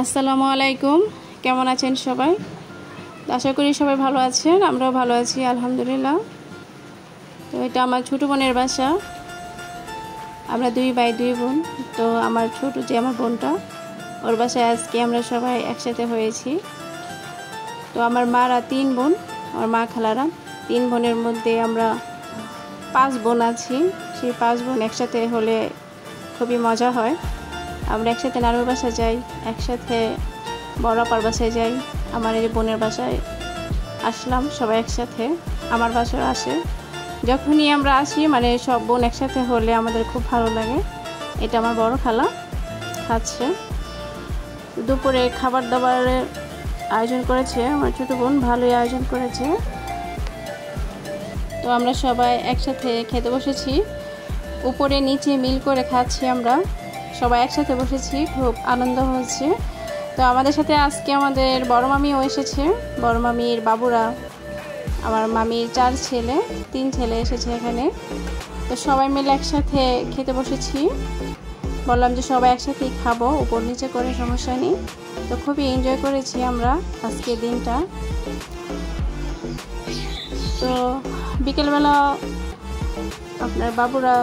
আসসালামু আলাইকুম। কেমন আছেন সবাই? আশা করি সবাই ভালো আছেন, আমরাও ভালো আছি, আলহামদুলিল্লাহ। তো এটা আমার ছোটো বোনের বাসা। আমরা দুই ভাই, দুই বোন। তো আমার ছোট যে আমার বোনটা, ওর বাসায় আজকে আমরা সবাই একসাথে হয়েছি। তো আমার মারা তিন বোন, আমার মা খালারা। তিন বোনের মধ্যে আমরা পাঁচ বোন আছি। সেই পাঁচ বোন একসাথে হলে খুবই মজা হয়। আমরা একসাথে নানুর বাসায় যাই, একসাথে বড় আপার বাসায় যাই, আমার এই বোনের বাসায় আসলাম সবাই একসাথে, আমার বাসায় আসে। যখনই আমরা আসি মানে সব বোন একসাথে হলে আমাদের খুব ভালো লাগে। এটা আমার বড় খালা খাচ্ছে দুপুরে খাবার দাবারের আয়োজন করেছে, আমার ছোটো বোন ভালোই আয়োজন করেছে। তো আমরা সবাই একসাথে খেতে বসেছি। উপরে নিচে মিল করে খাচ্ছি আমরা। সবাই একসাথে বসেছি, খুব আনন্দ হচ্ছে। তো আমাদের সাথে আজকে আমাদের বড় মামিও এসেছে, বড় মামির বাবুরা, আমার মামির চার ছেলে, তিন ছেলে এসেছে এখানে। তো সবাই মিলে একসাথে খেতে বসেছি। বললাম যে সবাই একসাথেই খাব, উপর নিচে করে সমস্যা নেই। তো খুবই এনজয় করেছি আমরা আজকের দিনটা। তো বিকেলবেলা আপনার বাবুরা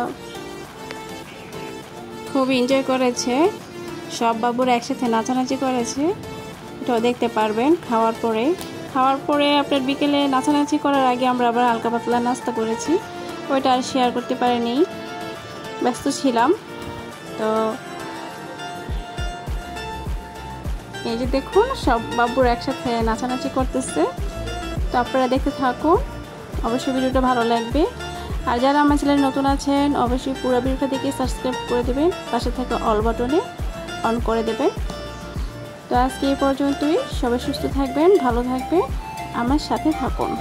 খুব এনজয় করেছে। সব বাবুরা একসাথে নাচানাচি করেছে। এটাও দেখতে পারবেন খাওয়ার পরে। খাওয়ার পরে আপনার বিকেলে নাচানাচি করার আগে আমরা আবার হালকা পাতলা নাস্তা করেছি। ওইটা আর শেয়ার করতে পারিনি। ব্যস্ত ছিলাম। তো এই যে দেখুন, সব বাবুর একসাথে নাচানাচি করতেছে। তো আপনারা দেখতে থাকুন। অবশ্যই ভিডিওটা ভালো লাগবে। আর যারা আমার চ্যানেলে নতুন আছেন, অবশ্যই পুরো ভিডিওটা দেখে সাবস্ক্রাইব করে দেবেন, পাশে থাকা অল বাটনে অন করে দেবেন। তো আজকে এই পর্যন্তই। সবাই সুস্থ থাকবেন, ভালো থাকবেন, আমার সাথে থাকুন।